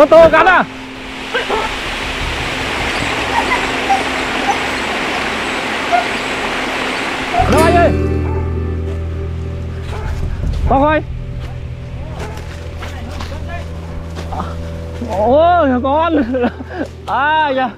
con con to cắn à? Đâu anh ơi. Bóc ơi. Ôi con. À dạ.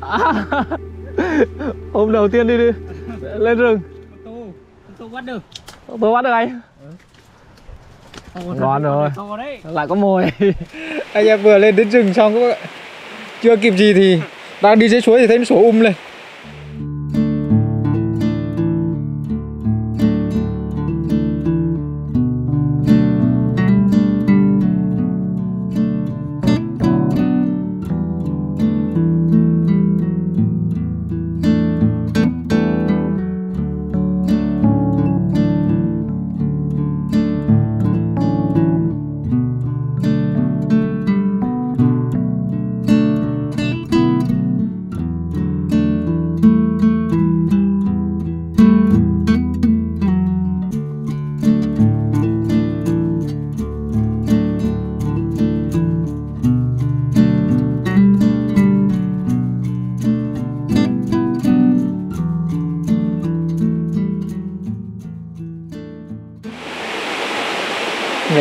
À. Hôm đầu tiên đi đi. Lên rừng. Tô tô bắt được. Tôi bắt được anh Ngon rồi. Lại có mồi. Anh em vừa lên đến rừng xong các bạn. Chưa kịp gì thì đang đi dưới suối thì thấy nó sổ um lên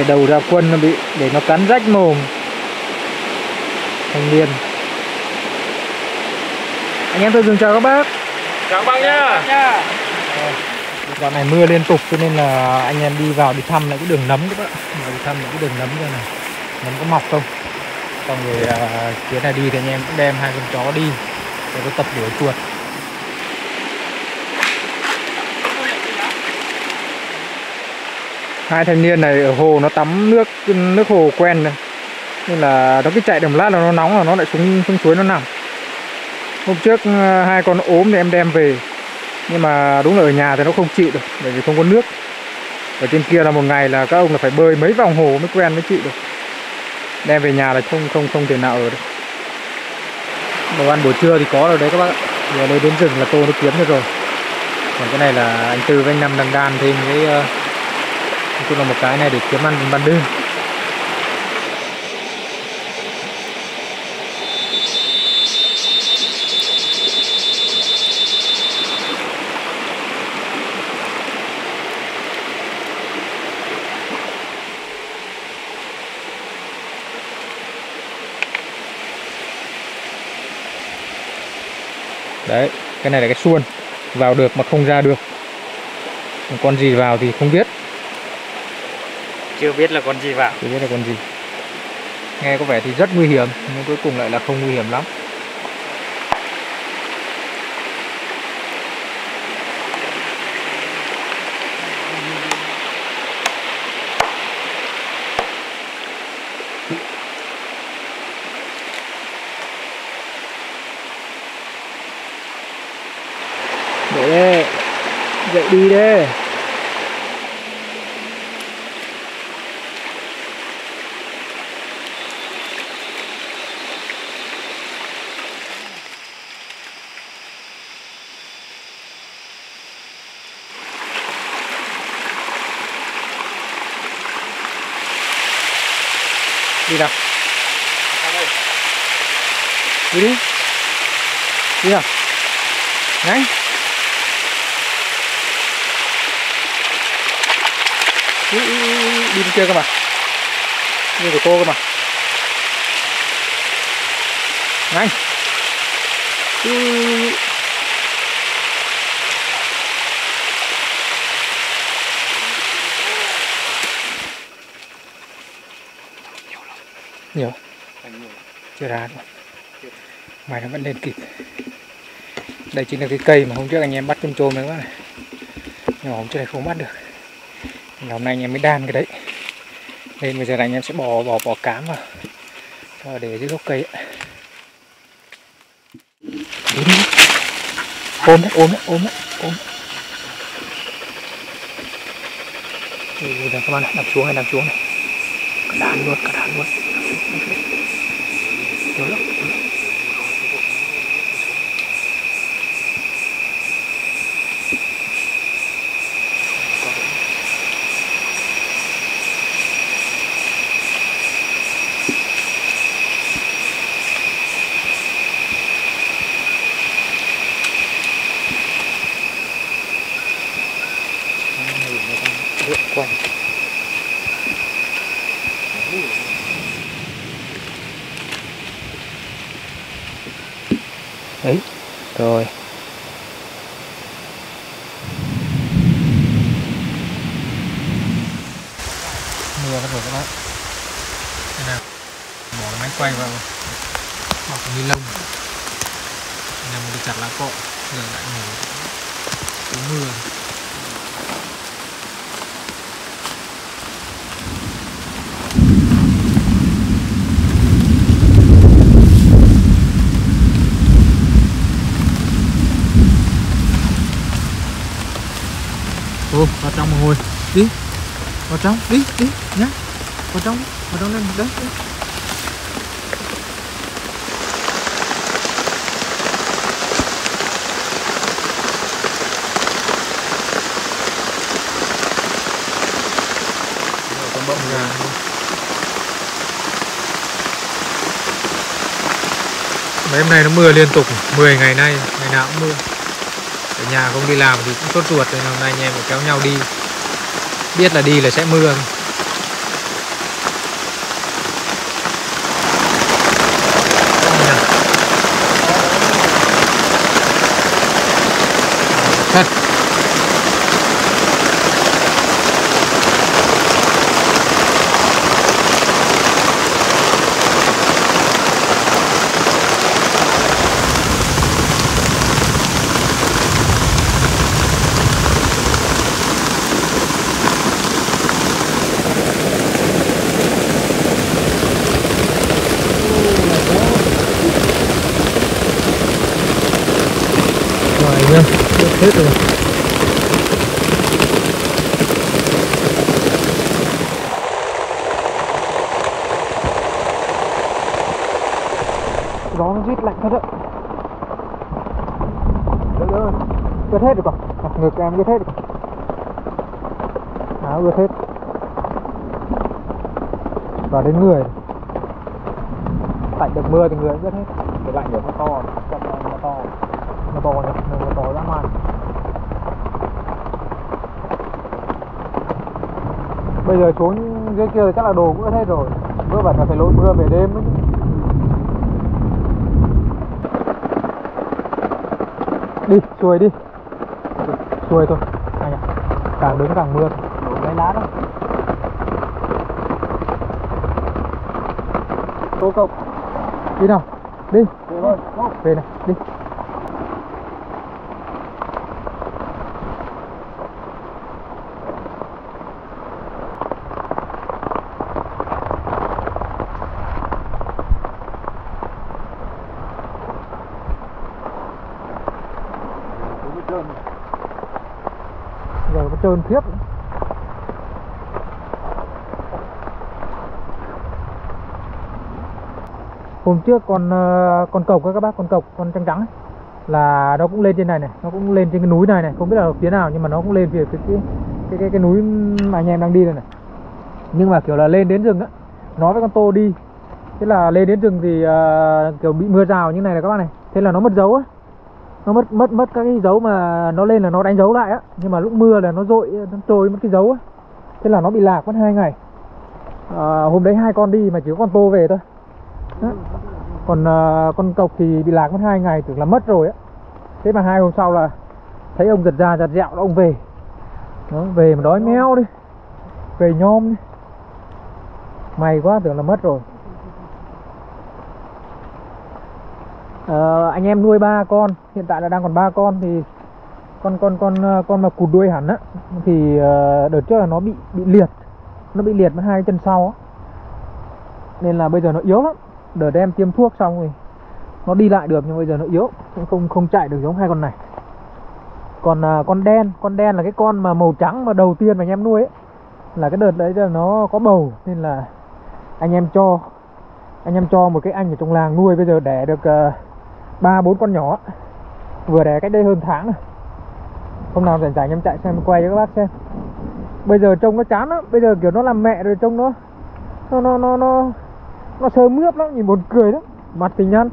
đầu ra quân nó bị để nó cắn rách mồm. Thanh niên. Anh em tôi dừng chào các bác Chào bác nhá. Dạo này mưa liên tục cho nên là anh em đi vào đi thăm lại cái đường nấm các bạn đi thăm lại cái đường nấm ra này. Nấm có mọc không? Xong rồi à, chuyến này đi thì anh em cũng đem hai con chó đi. Để có tập đuổi chuột hai thanh niên này ở hồ nó tắm nước nước hồ quen rồi. Nên là nó cứ chạy được lát là nó nóng là nó lại xuống xuống suối nó nằm. Hôm trước ờ, hai con ốm thì em đem về. Nhưng mà đúng là ở nhà thì nó không chịu được, bởi vì không có nước. Ở trên kia là một ngày là các ông là phải bơi mấy vòng hồ mới quen mới chịu được. Đem về nhà là không không không thể nào ở được. Đồ ăn buổi trưa thì có rồi đấy các bác ạ. Giờ đây đến rừng là tô nó kiếm được rồi. Còn cái này là anh tư với anh năm đang đan thêm cái ờ, chung là một cái này để kiếm ăn ban đêm. Đấy, cái này là cái xuôn vào được mà không ra được. Còn con gì vào thì không biết chưa biết là con gì vào. Chưa biết là con gì. Nghe có vẻ thì rất nguy hiểm, nhưng cuối cùng lại là không nguy hiểm lắm. Dậy đi dậy đi đi nào đi đi. Đi nào. Nhanh. Đi, đi, đi, đi bên kia cơ mà. Đi của cô cơ mà. Nhanh. Đi. nhiều chưa ra nữa mày nó vẫn lên kịp. Đây chính là cái cây mà hôm trước anh em bắt con trôm đấy các bạn nhưng mà hôm trước này không bắt được. Nên hôm nay anh em mới đan cái đấy. Nên bây giờ là anh em sẽ bỏ bỏ bỏ cám vào. Cho để dưới gốc cây ấy. Đi đi. ôm đấy ôm đấy ôm đấy ôm Đây, đây, các bạn nằm xuống này nằm xuống này. Cả đàn luôn cả đàn luôn. Nhiều lắm đấy rồi mưa bắt đầu các bạn đây nào bỏ cái máy quay vào bỏ cái ni lông nhằm đi chặt lá cọ. Giờ lại ngủ có mưa Ô, vào trong một hồi. Đi vào trong đi đi nhá. Vào trong vào trong lên đấy, đấy. Bông gà mấy hôm nay nó mưa liên tục 10 ngày nay, ngày nào cũng mưa. Ở nhà không đi làm thì cũng sốt ruột, nên hôm nay anh em phải kéo nhau đi. Biết là đi là sẽ mưa. Thật. Rồi, ướt hết rồi còn ngực em ướt hết rồi Áo ướt hết. Và đến người. Lạnh được mưa thì người ướt hết. Cái lạnh được nó to, nó nó to. Nó to nhỉ, nó to dã man. Bây giờ xuống dưới kia thì chắc là đồ cũng hết rồi. Mưa bảo là phải lội mưa về đêm đi xuôi đi. Xuôi thôi. Anh ạ. Càng đứng càng mưa. Đổ mấy lá đó. Cô cậu. Đi nào. Đi. Về này. Đi giờ nó trơn thiếp. Hôm trước con ờ, con cộc các bác con cộc con trắng trắng ấy, là nó cũng lên trên này này nó cũng lên trên cái núi này này không biết là phía nào nhưng mà nó cũng lên phía cái cái cái cái, cái núi mà anh em đang đi đây này. Nhưng mà kiểu là lên đến rừng á nó với con tô đi thế là lên đến rừng thì uh, kiểu bị mưa rào như này này các bác này thế là nó mất dấu á nó mất mất mất các cái dấu mà nó lên là nó đánh dấu lại á. Nhưng mà lúc mưa là nó dội nó trôi mất cái dấu á. Thế là nó bị lạc mất hai ngày. À, hôm đấy hai con đi mà chỉ có con tô về thôi. Đó. còn à, con cộc thì bị lạc mất hai ngày tưởng là mất rồi á. Thế mà hai hôm sau là thấy ông giật ra giật dẹo đó ông về. Nó về mà đói meo đi. Về nhom đi. May quá tưởng là mất rồi. Ờ, anh em nuôi ba con hiện tại là đang còn ba con thì con con con ờ, con mà cụt đuôi hẳn á thì ờ, đợt trước là nó bị bị liệt nó bị liệt với hai cái chân sau á. Nên là bây giờ nó yếu lắm đợt em tiêm thuốc xong rồi nó đi lại được nhưng bây giờ nó yếu cũng không không chạy được giống hai con này. Còn à, con đen con đen là cái con mà màu trắng mà đầu tiên mà anh em nuôi ấy là cái đợt đấy là nó có bầu nên là anh em cho anh em cho một cái anh ở trong làng nuôi bây giờ đẻ được uh, ba, bốn con nhỏ. Vừa đẻ cách đây hơn tháng rồi. Hôm nào rảnh rảnh em chạy xem quay cho các bác xem. Bây giờ trông nó chán lắm. Bây giờ kiểu nó làm mẹ rồi trông nó nó nó nó nó nó sơ mướp lắm, nhìn buồn cười lắm. Mặt thì nhăn.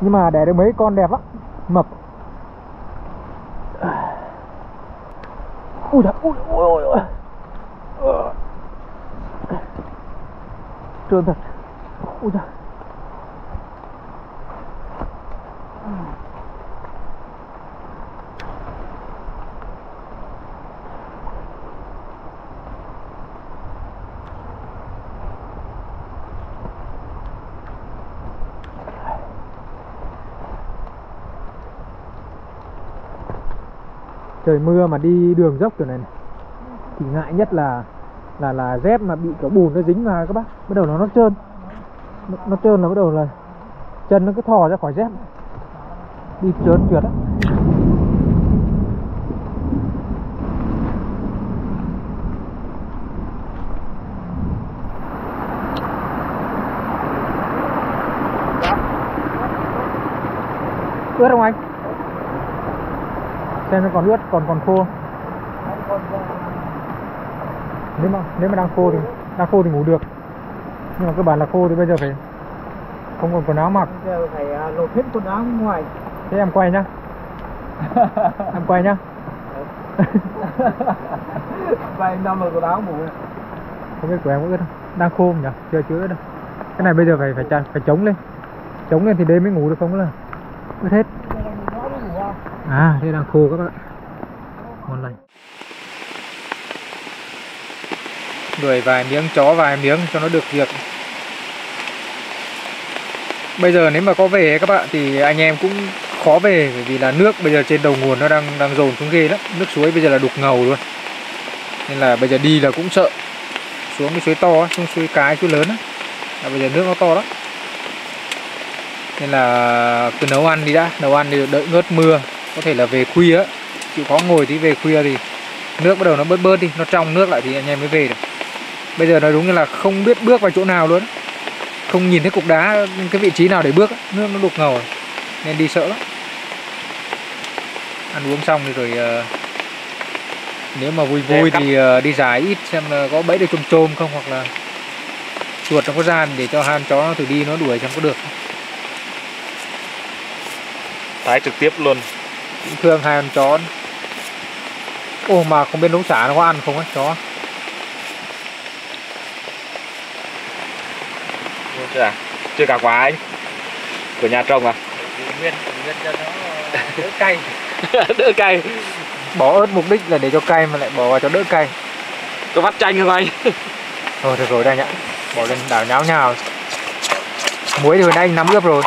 Nhưng mà đẻ được mấy con đẹp lắm. Mập. Ui trời ui ui ui ui. Ờ. Trơn thật ui da trời mưa mà đi đường dốc kiểu này, này thì ngại nhất là là là dép mà bị cái bùn nó dính vào các bác bắt đầu nó nó trơn nó, nó trơn là bắt đầu là chân nó cứ thò ra khỏi dép. Đi trơn trượt á. Ướt không anh? Xem nó còn ướt còn còn khô. Nếu mà nếu mà đang khô thì đang khô thì ngủ được nhưng mà cơ bản là khô thì bây giờ phải không còn quần áo mặc. Giờ phải à, lột hết quần áo ngoài. Thế em quay nhá. Em quay nhá. Vài năm rồi quần áo ngủ không biết của em có ướt không? Đang khô không nhỉ? Chưa chưa ướt đâu. Cái này bây giờ phải phải chặt phải chống lên. Chống lên thì đêm mới ngủ được không là ướt hết. À thế đang khô các bạn ngon lành đuổi vài miếng, chó vài miếng cho nó được việc. Bây giờ nếu mà có về các bạn, thì anh em cũng khó về, bởi vì là nước bây giờ trên đầu nguồn nó đang đang dồn xuống ghê lắm. Nước suối bây giờ là đục ngầu luôn. Nên là bây giờ đi là cũng sợ. Xuống cái suối to xuống suối cái, suối lớn á. Là bây giờ nước nó to lắm. Nên là cứ nấu ăn đi đã, nấu ăn thì đợi ngớt mưa. Có thể là về khuya chịu khó ngồi tí, về khuya thì nước bắt đầu nó bớt bớt đi. Nó trong nước lại thì anh em mới về được bây giờ nói đúng là không biết bước vào chỗ nào luôn. Không nhìn thấy cục đá cái vị trí nào để bước nước nó đục ngầu rồi. nên đi sợ lắm. Ăn uống xong thì rồi ờ, nếu mà vui vui thì ờ, đi dài ít xem là có bẫy được chôm chôm không hoặc là chuột nó có gian để cho hai con chó nó thử đi nó đuổi xem có được. Tái trực tiếp luôn. Cũng thương hai con chó. Ồ mà không biết nấu chả nó có ăn không á chó chưa à? Chưa cả quả anh của nhà trồng à? Nguyên nguyên cho nó đỡ cay. Đỡ cay. Bỏ ớt mục đích là để cho cay mà lại bỏ vào cho đỡ cay. Có vắt chanh không anh? Thôi được rồi đây nhá Bỏ lên đảo nháo nhào. Muối thì hồi nãy anh nắm ướp rồi.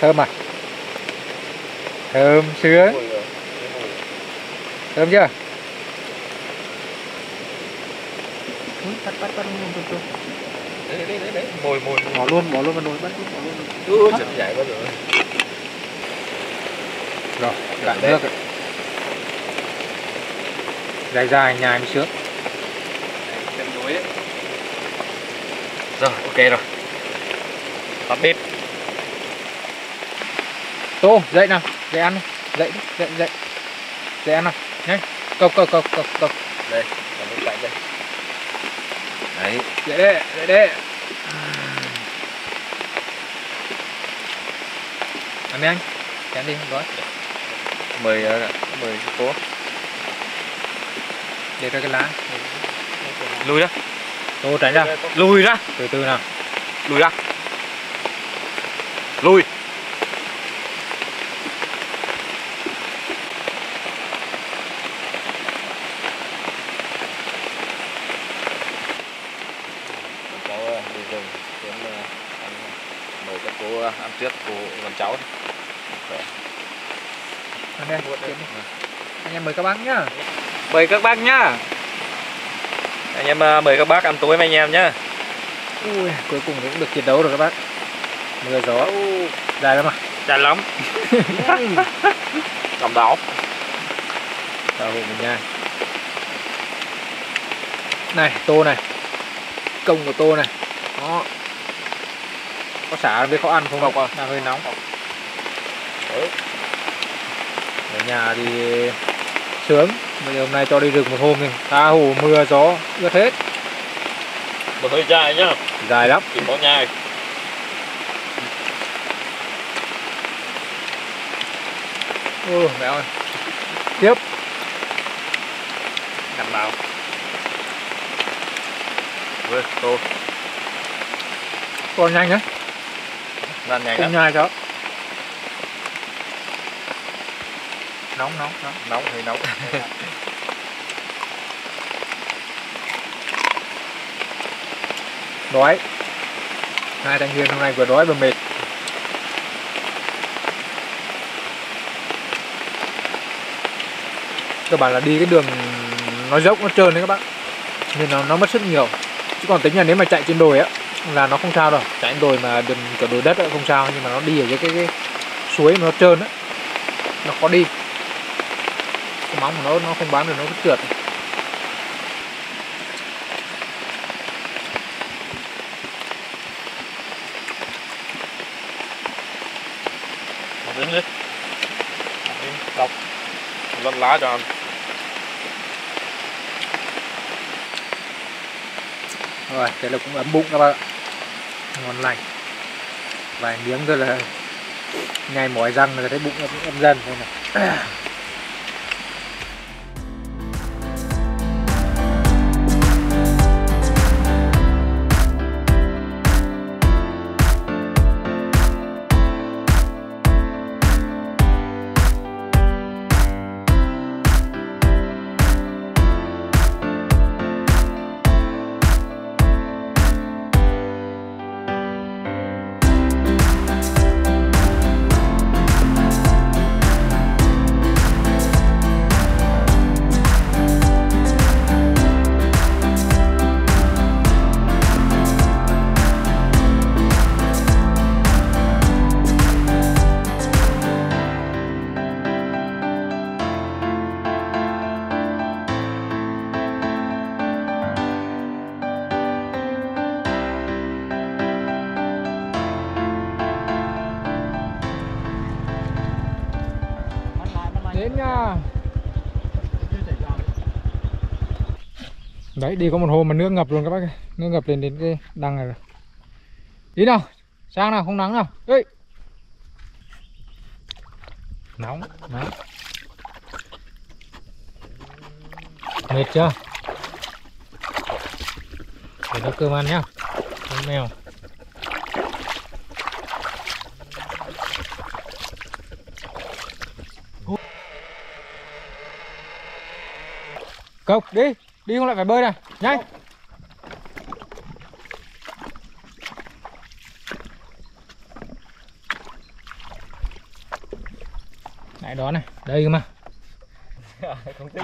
Thơm à Thơm sướng. Thơm chưa? Bắt bắt bắt đấy đấy đấy đấy mồi mồi bỏ luôn bỏ luôn vào nồi bắt luôn bỏ luôn ừ, chật dạy bao giờ Rồi. Cạn nước rồi. Dài dài nhai mới sướng. Rồi ok rồi. Tắt bếp. Tô dậy nào Dậy ăn Dậy đi Dậy dậy. Dậy ăn nào. Nhanh Cộc cộc cộc cộc cộc. Đây còn nước lạnh đây. Đấy. Dậy đi Dậy đi. Ăn đi anh. Chén đi gói. Mời ờ, mời cô Để ra cái lá. Lùi ra. Tô tránh ra. Lùi ra. Từ từ nào. Lùi ra. Lùi cháu ờ, đi rừng xuống ờ, ăn mời các cô ờ, ăn trước cô con cháu đi. Chén đi. Anh em mời các bác nhá. Mời các bác nhá. Anh em ờ, mời các bác ăn tối với anh em nhá. Ui, cuối cùng cũng được chiến đấu rồi các bác. Mưa gió. Dài lắm à? Dài lắm. Đậm đảo Tao hộ mình nha. Này tô này. Công của tô này. Đó Có xả biết có ăn không? Không à. Đang hơi nóng. Đấy. Ở nhà thì sướng. Bây giờ hôm nay cho đi rừng một hôm thì Tha hồ mưa gió ướt hết. Một hơi dài nhá. Dài lắm. Chỉ có nhai. Ừ mẹ ơi. Tiếp. Nằm vào Ui, tô Còn nhanh á ăn nhanh lắm nhai cho Nóng nóng nóng. Nóng thì nóng. Đói. Hai thanh niên hôm nay vừa đói vừa mệt. Cơ bản là đi cái đường nó dốc nó trơn đấy các bạn nên nó nó mất sức nhiều. Chứ còn tính là nếu mà chạy trên đồi á là nó không sao đâu chạy đồi mà đường kiểu đồi đất không sao nhưng mà nó đi ở dưới cái, cái suối mà nó trơn á nó khó đi cái móng của nó nó không bám được nó cứ trượt Một miếng đi. Một miếng độc. Lăn lá cho anh. rồi thế là cũng ấm bụng các bạn ạ ngon lành. Vài miếng thôi là nhai mỏi răng là thấy bụng em, ấm dần thôi này. nha. Đấy, đi có một hồ mà nước ngập luôn các bác ơi. Nước ngập lên đến cái đằng này rồi. Đi nào, sang nào, không nắng nào. Ơi nóng nóng. Mệt chưa? Để nó cơm ăn nhá. Con mèo. Cốc, đi. Đi không lại phải bơi này. Nhanh. Lại đó này. Đây cơ mà. Không thích.